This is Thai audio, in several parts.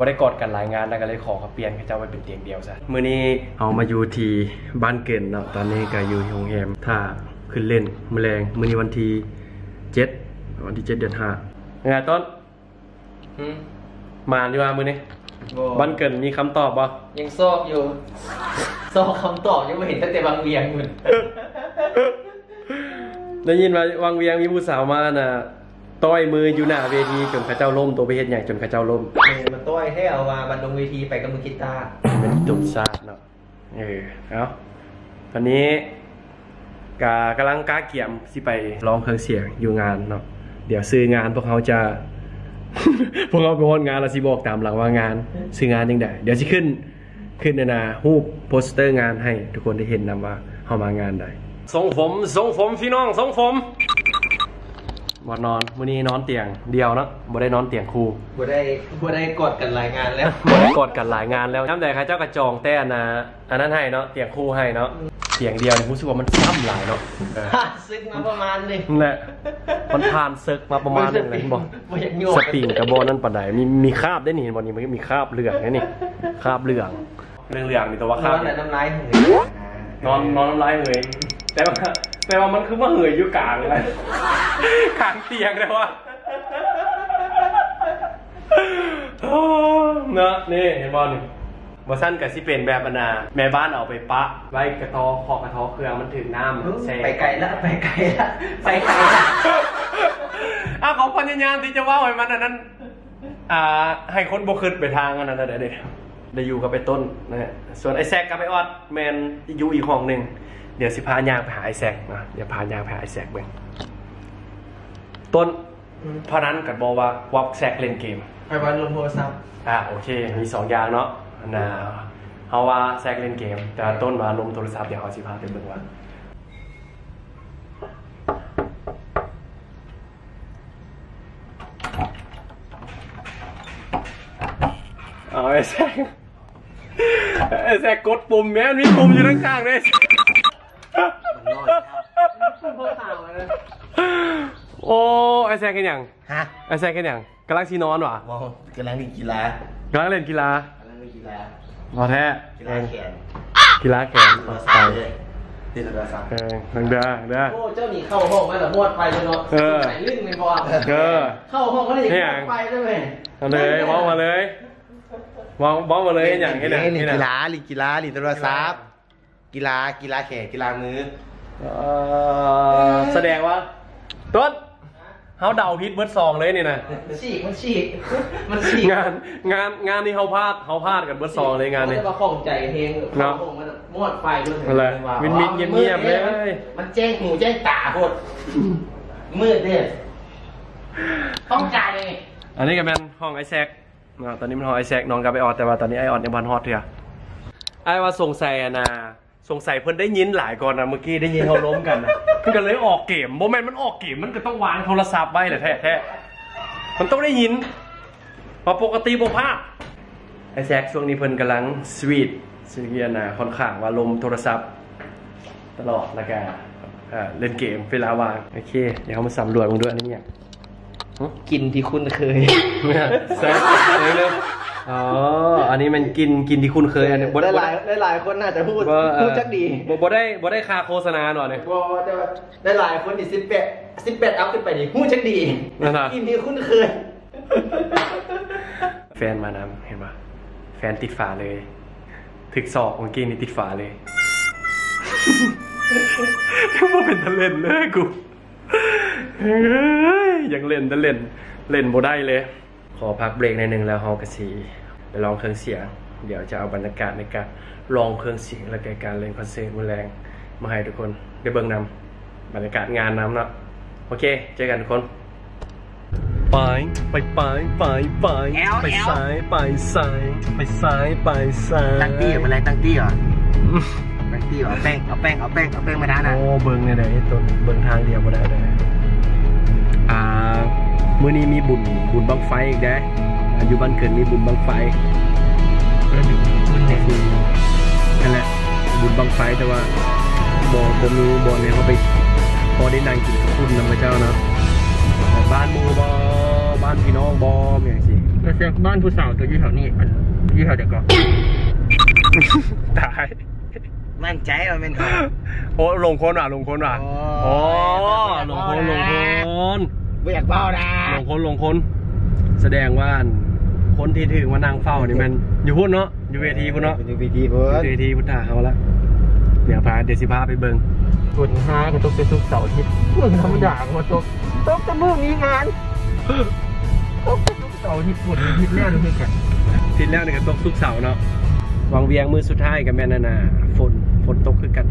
บ่ได้กอดกันหลายงานแล้วก็เลยขอเขาเปลี่ยนเขาเจ้าไปเป็นเตียงเดียวซะมื้อนี้เอามาอยู่ที่บ้านเกินเนาะตอนนี้ก็อยู่ที่โรงแรมถ้าขึ้นเล่นมื้อแรงมื้อนี้วันที่7วันที่7เดือน5ยังไงต้นอืมมาดีกว่ามื้อนี้บ่บ้านเกินมีคำตอบบ่ยังซอกอยู่ซอกคำตอบยังไม่เห็นตั้งแต่บางเวียงเหมือนได้ยินว่าวังเวียงมีผู้สาวมาน่ะ ต้อยมืออยู่หน้าเวทีจนเขาเจ้าล้มตัวไปเฮ็ดหยังจนเขาเจ้าล้มเออมันต้อยให้เอามาบันลงเวทีไปกับมือกีตาร์เป็นจุดซาดเนาะเออเอาตอนนี้กากำลังกาเกี่ยมสิไปร้องเครื่องเสียงอยู่งานเนาะเดี๋ยวซื้องานพวกเขาจะ พวกเขาไปฮอนงานแล้วสิบอกตามหลังว่างานซื้องานยังไงเดี๋ยวสิขึ้นขึ้นในนารูปโปสเตอร์งานให้ทุกคนได้เห็นนำว่าเขามางานใดทรงผมทรงผมพี่น้องทรงผม บอนอนมื้อนี้นอนเตียงเดียวเนาะบ่ได้นอนเตียงคู่บ่ได้บ่ได้กดกันรายงานแล้วบ่ได้กดกันหลายงานแล้วย้ำแต่ใครเจ้ากระจองแต่อันนะอันนั้นให้เนาะเตียงคู่ให้เนาะเตียงเดียวนี่รู้สึกว่ามันซ้ำหลายเนาะเออซึ่งมาประมาณนึงนั่นแหละมันผ่านซึกมาประมาณหนึงเลยบอกบ่อยากโยกสปริงกับบอนั่นปานใดมีมีคราบได้นี่บอนี่มันก็มีคราบเหลืองนะนี่คราบเหลืองเรื่องเหลืองนี่แต่ว่าคนราอบนแต่น้ำลายหืนนอนนอนน้ำลายเหยแต่ว่า แต่ว่ามันคือว่าเหยอยู่กลางเลยกลางเตียงเลยว่าโอ้เนาะนี่เห็นบอลนี่บอสั้นกับสิเป็นแบบบรรณาแม่บ้านเอาไปปะ ไว้กระทอขอกระทอเครื่องมันถึงน้ำแซ่ไปไกลละไปไกลละไปไกลละอ้าวเขาพยายามที่จะว่าให้มันอันนั้น อ่า ให้คนบกขึ้นไปทางอันนั้นนะเดี๋ยวเดี๋ยวได้อยู่กับไปต้นนะฮะส่วนไอ้แซกกับไอ้ออดแมนอยู่อีกห้องหนึ่ง เดี๋ยวสิพายางไปหาไอ้แซกนะเดี๋ยวพายางไปหาไอ้แซกเบิ่งต้นเพราะนั้นกับอกว่าวับแซกเล่นเกมไปวันลงโทรศัพท์อ่าโอเค มีสองอย่างเนาะนะเอาว่าแซกเล่นเกม แต่ต้นมาลงโทรศัพท์เดี๋ยวเขาสิพาไปเบิ่งว่าเอาไอ้แซกไอ้แซกกดปุ่มแม่นมีปุ่มอยู่ข้างๆเลยพวกข่าวนะ โอ้ไอ้แซกกันยังฮะไอ้แซกกันยังกำลังซีนอนวะมองกำลังเล่นกีฬากำลังเล่นกีฬากำลังเล่นกีฬาพอแท้กีฬาแขนกีฬาแขนโทรไปศัพท์เลยติดโทรศัพท์เออเด้อเด้อโอ้เจ้าหนีเข้าห้องมาแต่มวดไปเลยเนาะเออใส่ลื่นไม่พอเออเข้าห้องก็ได้เนี่ยไปด้วยไหมเอาเลยมองมาเลยมองมองมาเลยเห็นอย่างเห็นอย่างเล่นเห็นอกีย่างฬาเล่นกีฬาเล่นโทรศัพท์กีฬากีฬาแขนกีฬามือ เอ่อแสดงว่าต้นเขาเดาพิษเบิร์ดซองเลยนี่นะมันฉีกมันฉีกมันฉีกงานงานงานนี้เขาพลาดเขาพลาดกันเบิร์ดซองเลยงานนี้มัจะมาของใจเพลงเนาะเข้าห้องมันมวดไฟด้วยอะไรมินมินเงียบๆเลยมันแจ้งหูแจ้งตาโคตรมืดเนี่ยต้องใจไงอันนี้ก็เป็นห้องไอแซกเนาะตอนนี้มันห้องไอแซกนอนกับไอออดแต่ว่าตอนนี้ไอออดยังบันฮอตเถอะไอว่าสงสัยอะนะ สงสัยเพิ่นได้ยินหลายก่อนนะเมื่อกี้ได้ยินเขาล้มกันนะเพิ่นก็เลยออกเกมโมเมนต์มันออกเกมมันก็ต้องวางโทรศัพท์ไว้แหละแท้แท้มันต้องได้ยินเพราะปกติบ่พลาดไอแซกช่วงนี้เพิ่นกำลังสวีทสวีทนะค่อนข้างว่าลมโทรศัพท์ ตลอดแล้วก็อ่าเล่นเกมเวลาวางโอเคเดี๋ยวเขามาสำรวจมึงด้วยอันนี้เนี่ยกินที่คุณเคยเนี่ยแซ่บเลยเลย อ๋อ อันนี้มันกินกินที่คุณเคยอันนี้บ่ได้ได้หลายได้หลายคนน่าจะพูดบ่เอ่อพูดจักดีบ่บ่ได้บ่ได้ค่าโฆษณาหน่อยเนี่ยบอกว่าจะได้หลายคนดิสิบแปดสิบแปดอัพขึ้นไปดิพูดจักดีนั่นน่ะกินที่คุณเคย แฟนมานำเห็นปะแฟนติดฝาเลย ถึกศอกเมื่อกี้นี่ติดฝาเลยยังบ่เป็นตะเล่นเลยกูเฮ้ยยังเล่นตะเล่นเล่นบ่ได้เลย ขอพักเบรกในหนึ่งแล้วเฮากะสีไปลองเครื่องเสียง เดี๋ยวจะเอาบรรยากาศในการลองเครื่องเสียงและก็การเล่นคอนเสิร์ตมือแรงมาให้ทุกคนได้เบิ่งนำบรรยากาศงานนำเนาะโอเค เจอกันทุกคนไปไปไปไปไปไปซ้ายไปซ้ายไปซ้ายไปซ้ายตั้งตี้เหรอเป็นไรตั้งตี้เหรอตั้งตี้เหรอเอาแป้งเอาแป้งเอาแป้งเอาแป้งมาทานอะโอ้เบิ่งเนี่ยเด้ตัวเบิ่งทางเดียวบ่ได้เลย มื้อนี้มีบุญบุญบังไฟอีกเด้อายุบ้านเกิดมีบุญบังไฟคุณเนี่ยคือนั่นแหละบุญบังไฟแต่ว่าบ่บ่มีบ่เนี่ยเขาไปพอได้นั่งกินกับคุณนำพระเจ้าเนาะแต่บ้านหมู่บ่บ้านพี่น้องบ่อย่างสิแล้วแซกบ้านผู้สาวตัวอยู่แถวนี้อันอยู่แถวเดียวก็ตายมั่นใจว่าเป็นเขาโอ้ลงคนว่ะลงคนว่ะโอ้โอ้ลงคนลงคน เบียกเบานะลงคนลงคน แสดงว่าคนที่ถึงมานั่งเฝ้านี่มันอยู่พุ่นเนาะอยู่เวทีพุ่นเนาะเป็นวีดีเพิ่นเวทีพุทธาเขาละเดี๋ยวพาเดี๋ยวสิพาไปเบิ่งฝนห้าก็ตกเป็นทุกเสาร์อาทิตย์ฝนธรรมดาก็มาตกตกแต่เมื่อมีงานตกแต่ทุกเสาร์อาทิตย์ฝนอาทิตย์แรกเลยกันทิศแล้วนี่ก็ตกสุกร์เสาร์เนาะวังเวียงมือสุดท้ายกับแม่นานาฝนฝนตกคือกัน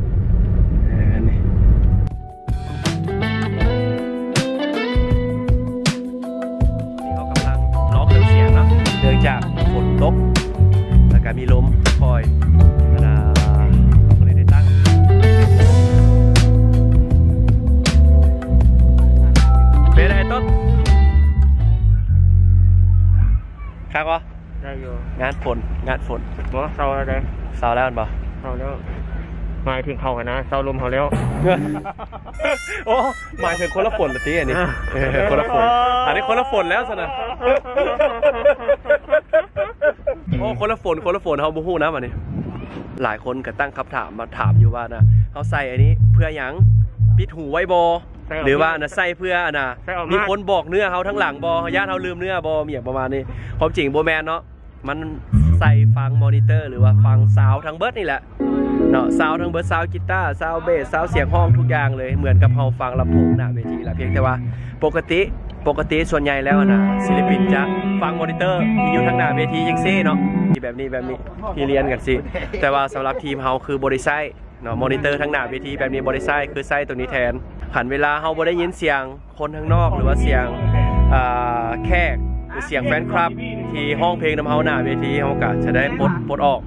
จากฝนตกแล้วก็มีลมคอยเวลาเขาก็เลยได้ตั้งเป็นไงต้นครับวะได้อยู่งานฝนงานฝนบอกเสาร์อะไรเสาร์แล้วมันบ่เสาร์แล้วหมายถึงเขาอะนะเสาร์ลมเขาแล้วโอ้หมายถึงคนละฝนปะตีอันนี้เออคนละฝนอันนี้คนละฝนแล้วสนะ โอ้คนละฝนคนละฝนเขาบูฮู้นะวันนี้หลายคนก็ตั้งคำถามมาถามอยู่ว่านะเขาใส่อันนี้เพื่อหยังปิดหูไว้บอใส่ออกหรือว่านะใส่เพื่อนะใส่ออกมามีมีคนบอกเนื้อเขาทั้งหลังบอญาติเขาลืมเนื้อบอมีอย่างประมาณนี้ความจริงโบแมนเนาะมันใส่ฟังมอนิเตอร์ หรือว่าฟังซาวด์ทั้งเบิร์ดนี่แหละเนาะซาวด์ทั้งเบิร์ดซาวด์กีตาร์ซาวด์เบสซาวด์เสียงห้องทุกอย่างเลยเหมือนกับเราฟังลำโพงหน้าเวทีแหละเพียงแต่ว่าปกติ ปกติส่วนใหญ่แล้วนะศิลปินจะฟังมอนิเตอร์ที่อยู่ทางหน้าเวทียังเซ่เนาะที่แบบนี้แบบนี้ที่เรียนกันสิแต่ว่าสำหรับทีมเฮาคือบริไซเนาะมอนิเตอร์ทางหน้าเวทีแบบนี้บริไซคือไซตัวนี้แทนหันเวลาเฮาบ่ได้ยินเสียงคนข้างนอกหรือว่าเสียงแขกหรือเสียงแฟนคลับ ที่ห้องเพลงนำเฮาหน้าเวทีเฮาก็จะได้ปลดปลดออก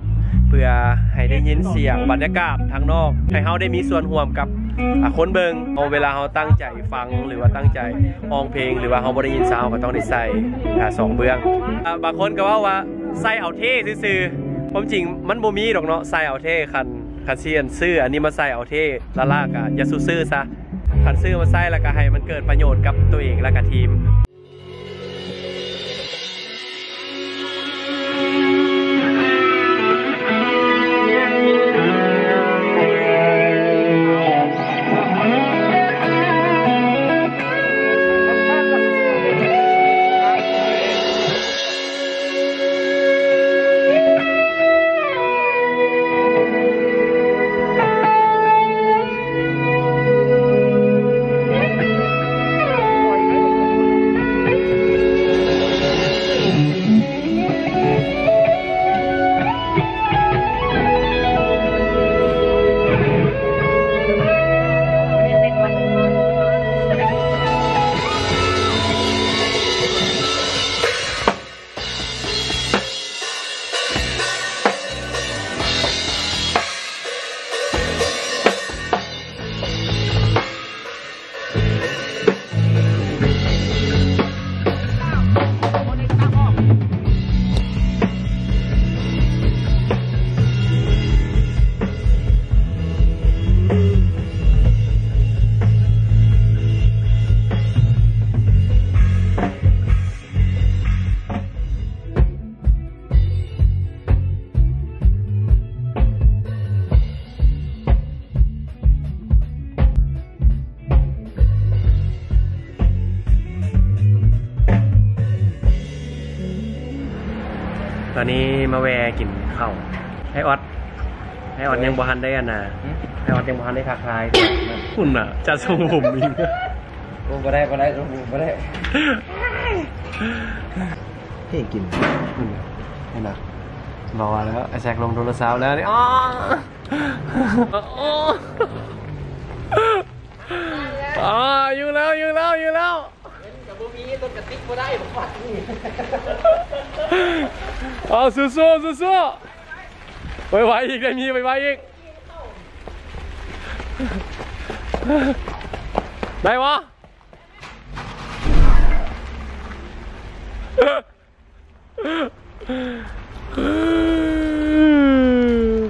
เพื่อให้ได้ยินเสียงบรรยากาศทางนอก ให้เฮาได้มีส่วนร่วมกับ อะคนเบิงเอาเวลาเขาตั้งใจฟังหรือว่าตั้งใจอ้องเพลง หรือว่าเขาบ่ได้ยินซาวก็ต้องได้ใส่อ่าสองเบื้องอะบางคนก็ว่าว่าใส่เอาเท่ซื่อๆความจริงมันบ่มีดอกเนาะใส่เอาเท่คันคันเซียนซื้ออันนี้มาใส่เอาเท่ละลากอะอย่าซื่อซะคันซื้อมาใส่แล้วก็ให้มันเกิดประโยชน์กับตัวเองและกับทีม มาแวะกินข้าวให้ออดให้ออดยังบ่ทันได้อันน่ะให้ออดยังบ่ทันได้ทักทายคุณน่ะจะส่งผมอีกโอ้บ่ได้บ่ได้โอ้บ่ได้เฮ้ยกินอืมนี่นะรอแล้วไอ้แซกลงโทรศัพท์แล้วนี่อ๋ออ๋ออยู่แล้วอยู่แล้วอยู่แล้ว อ๋อสู้สู้สู้สู้ไปไวๆอีกได้มีไปไวๆอีก ได้วะ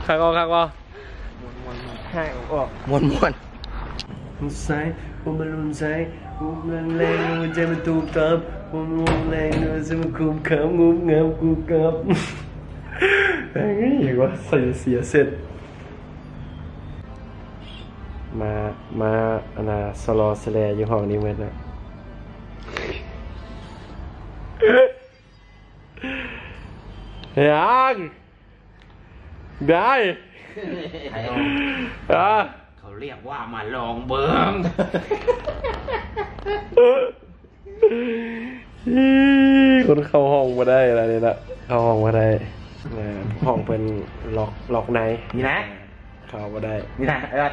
ขักออกขักออกให้ออกมวนมวนใส่ผมบอลลูนใส่ผงุบแรงแรงหัวใจมันตูมตามงุบงุบแรงหัวใจมันคุมขามงุบงามกูกับไอ้เหี้ยว่าใส่ เสียเสร็จมามาอันน่ะสโลสแลอยู่ห้องนี้เหมือนนะยังได้ไอ้เอาอะเขาเรียกว่ามาลองเบิง คนเข้าห้องมาได้อะไรเนี่ยนะเข้าห้องมาได้อ่าห้องเป็นล็อกล็อกในนี่นะ เข้ามาได้ นี่นะเอิร์ด